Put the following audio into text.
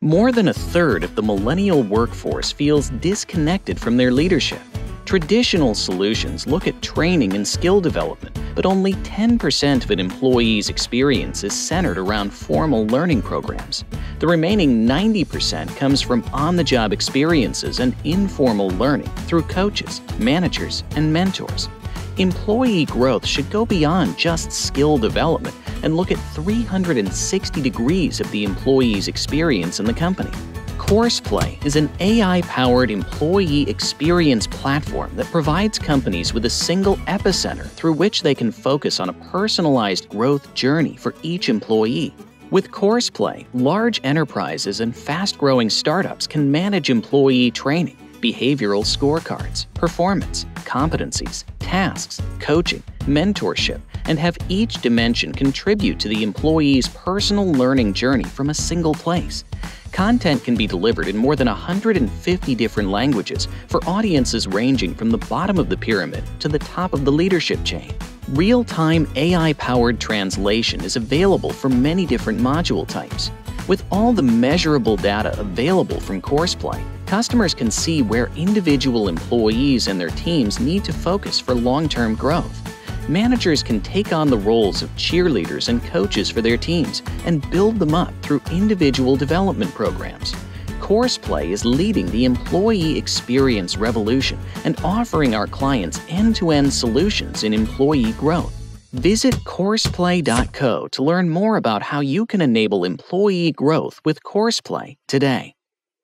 More than a third of the millennial workforce feels disconnected from their leadership. Traditional solutions look at training and skill development, but only 10% of an employee's experience is centered around formal learning programs. The remaining 90% comes from on the job experiences and informal learning through coaches, managers, and mentors. Employee growth should go beyond just skill development and look at 360 degrees of the employee's experience in the company. Courseplay is an AI powered employee experience platform that provides companies with a single epicenter through which they can focus on a personalized growth journey for each employee. With Courseplay, large enterprises and fast growing startups can manage employee training, behavioral scorecards, performance, competencies, tasks, coaching, mentorship, and have each dimension contribute to the employee's personal learning journey from a single place. Content can be delivered in more than 150 different languages for audiences ranging from the bottom of the pyramid to the top of the leadership chain. Real time AI powered translation is available for many different module types. With all the measurable data available from Courseplay, customers can see where individual employees and their teams need to focus for long term growth managers can take on the roles of cheerleaders and coaches for their teams and build them up through individual development programs. Courseplay is leading the employee experience revolution and offering our clients end to end solutions in employee growth. Visit courseplay.co to learn more about how you can enable employee growth with Courseplay today.